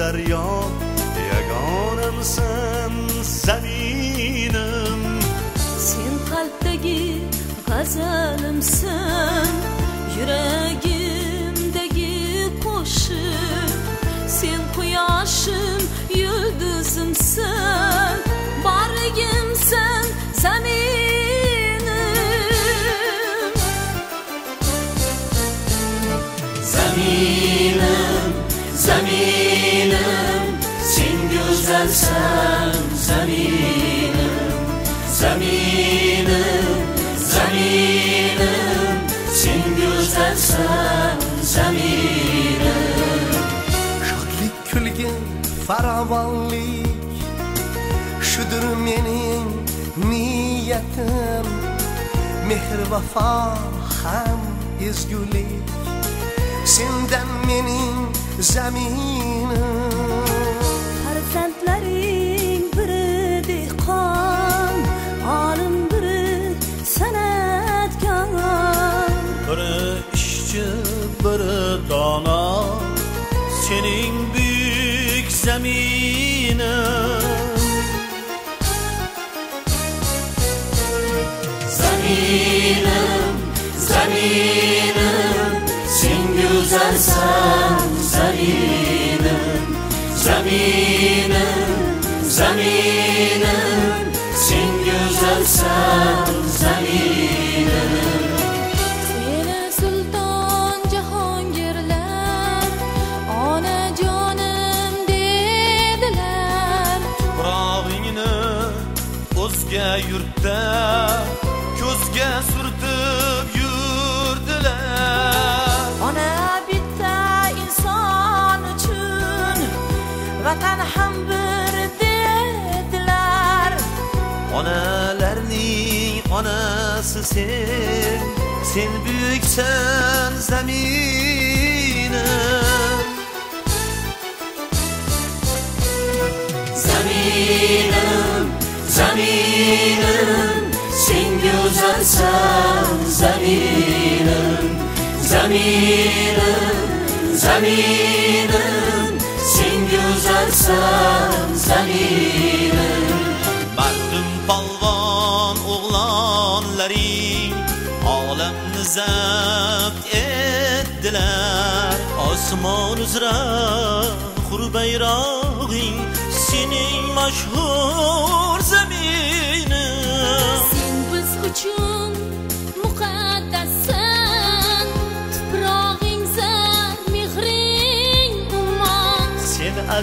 daryo yagonamsan zaminim sen qalbdagi g'azalimsan yuragimdagi qo'shiq sen quyoshim yulduzimsan borligimsan zaminim Zaminim, zaminim güzelsen zaminim Zaminim, zaminim Sen güzelsen zaminim shodlik kulgi farovonlik shudir mening niyatim mehr vafo ham ezgulik sendan mening zaminim sening buyuk zaminim Zaminim, zaminim Sen güzelsen zaminim Zaminim, zaminim Sen güzelsen o'zga yurtda ko'zga surtib yurdilar. Ona bitta inson uchun vatan ham bir dedilar. Onalarning onasi sen sen buyuksan Zaminim, sen zeminin, zeminin, zeminin. sen güzel sen zeminin. bag'rim polvon oğlanları, olamni zabt ettiler. osmon üzere kurbeyrağın, senin maşhur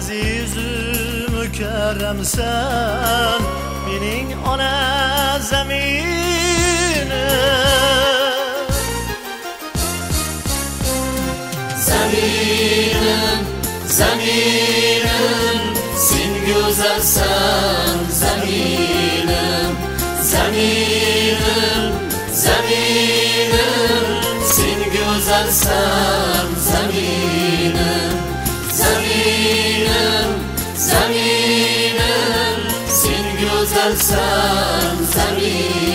sen azizu mukarramsan mening ona zaminim Zaminim, zaminim Sen. Güzelsen zaminim Zaminim, zaminim Sen. Güzelsen zaminim Zaminim, güzelsen zaminim